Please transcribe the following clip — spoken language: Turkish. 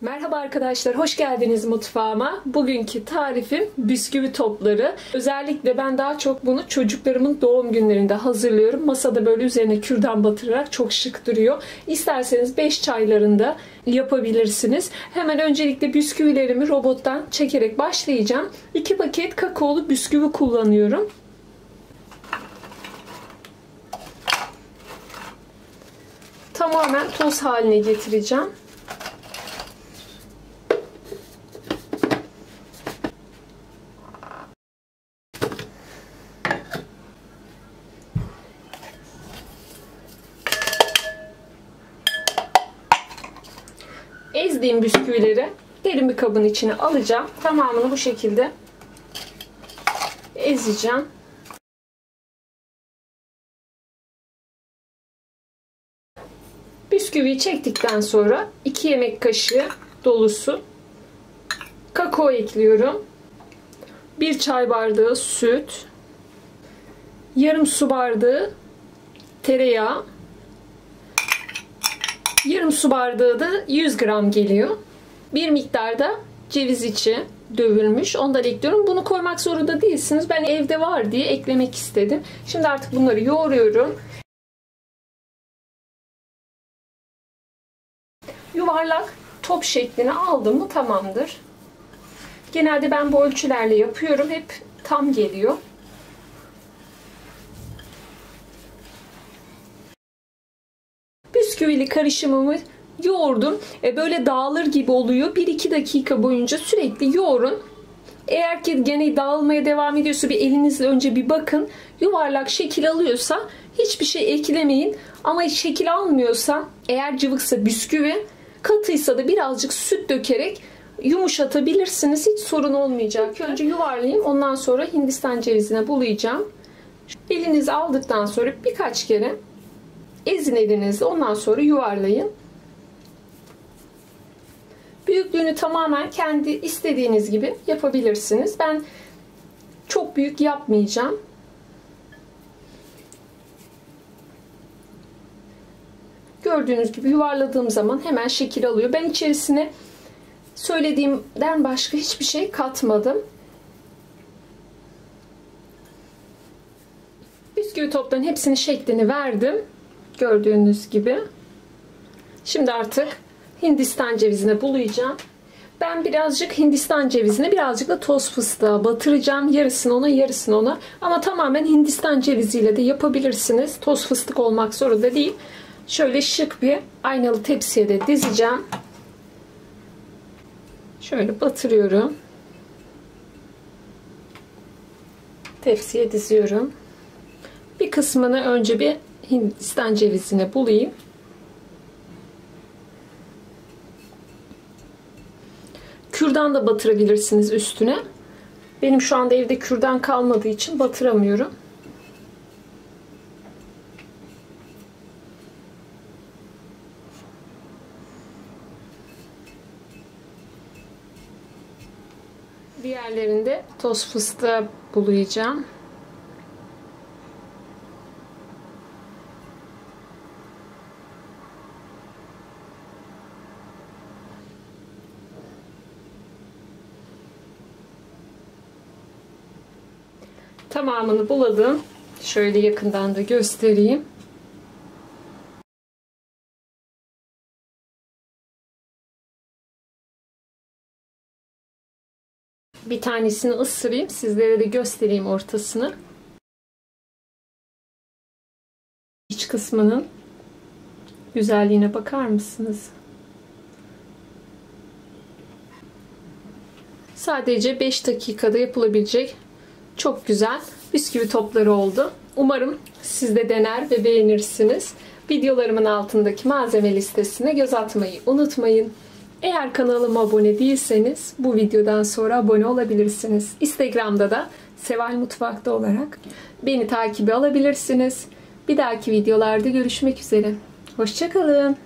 Merhaba arkadaşlar, hoş geldiniz mutfağıma. Bugünkü tarifim bisküvi topları. Özellikle ben daha çok bunu çocuklarımın doğum günlerinde hazırlıyorum. Masada böyle üzerine kürdan batırarak çok şık duruyor. İsterseniz 5 çaylarında yapabilirsiniz. Hemen öncelikle bisküvilerimi robottan çekerek başlayacağım. 2 paket kakaolu bisküvi kullanıyorum. Tamamen toz haline getireceğim. Ezdiğim bisküvileri derin bir kabın içine alacağım. Tamamını bu şekilde ezeceğim. Bisküviyi çektikten sonra 2 yemek kaşığı dolusu kakao ekliyorum. 1 çay bardağı süt, yarım su bardağı tereyağı Yarım su bardağı da 100 gram geliyor. Bir miktarda ceviz içi dövülmüş. Ondan ekliyorum. Bunu koymak zorunda değilsiniz. Ben evde var diye eklemek istedim. Şimdi artık bunları yoğuruyorum. Yuvarlak top şeklini aldım mı tamamdır. Genelde ben bu ölçülerle yapıyorum. Hep tam geliyor. Bisküvili karışımımı yoğurdum. E, böyle dağılır gibi oluyor. 1-2 dakika boyunca sürekli yoğurun. Eğer ki gene dağılmaya devam ediyorsa bir elinizle önce bir bakın. Yuvarlak şekil alıyorsa hiçbir şey eklemeyin. Ama şekil almıyorsa eğer cıvıksa bisküvi katıysa da birazcık süt dökerek yumuşatabilirsiniz. Hiç sorun olmayacak. Önce yuvarlayayım. Ondan sonra Hindistan cevizine bulayacağım. Elinizi aldıktan sonra birkaç kere ezin elinizle ondan sonra yuvarlayın. Büyüklüğünü tamamen kendi istediğiniz gibi yapabilirsiniz. Ben çok büyük yapmayacağım. Gördüğünüz gibi yuvarladığım zaman hemen şekil alıyor. Ben içerisine söylediğimden başka hiçbir şey katmadım. Bisküvi topların hepsinin şeklini verdim. Gördüğünüz gibi. Şimdi artık Hindistan cevizine bulayacağım. Ben birazcık Hindistan cevizine birazcık da toz fıstığa batıracağım. Yarısını ona yarısını ona. Ama tamamen Hindistan ceviziyle de yapabilirsiniz. Toz fıstık olmak zorunda değil. Şöyle şık bir aynalı tepsiye de dizeceğim. Şöyle batırıyorum. Tepsiye diziyorum. Bir kısmını önce bir Hindistan cevizini bulayım. Kürdan da batırabilirsiniz üstüne. Benim şu anda evde kürdan kalmadığı için batıramıyorum. Diğerlerinde toz fıstığı bulayacağım. Tamamını buladım. Şöyle yakından da göstereyim. Bir tanesini ısırayım. Sizlere de göstereyim ortasını. İç kısmının güzelliğine bakar mısınız? Sadece 5 dakikada yapılabilecek çok güzel bisküvi topları oldu. Umarım siz de dener ve beğenirsiniz. Videolarımın altındaki malzeme listesine göz atmayı unutmayın. Eğer kanalıma abone değilseniz bu videodan sonra abone olabilirsiniz. Instagram'da da Seval Mutfak'ta olarak beni takibi alabilirsiniz. Bir dahaki videolarda görüşmek üzere. Hoşçakalın.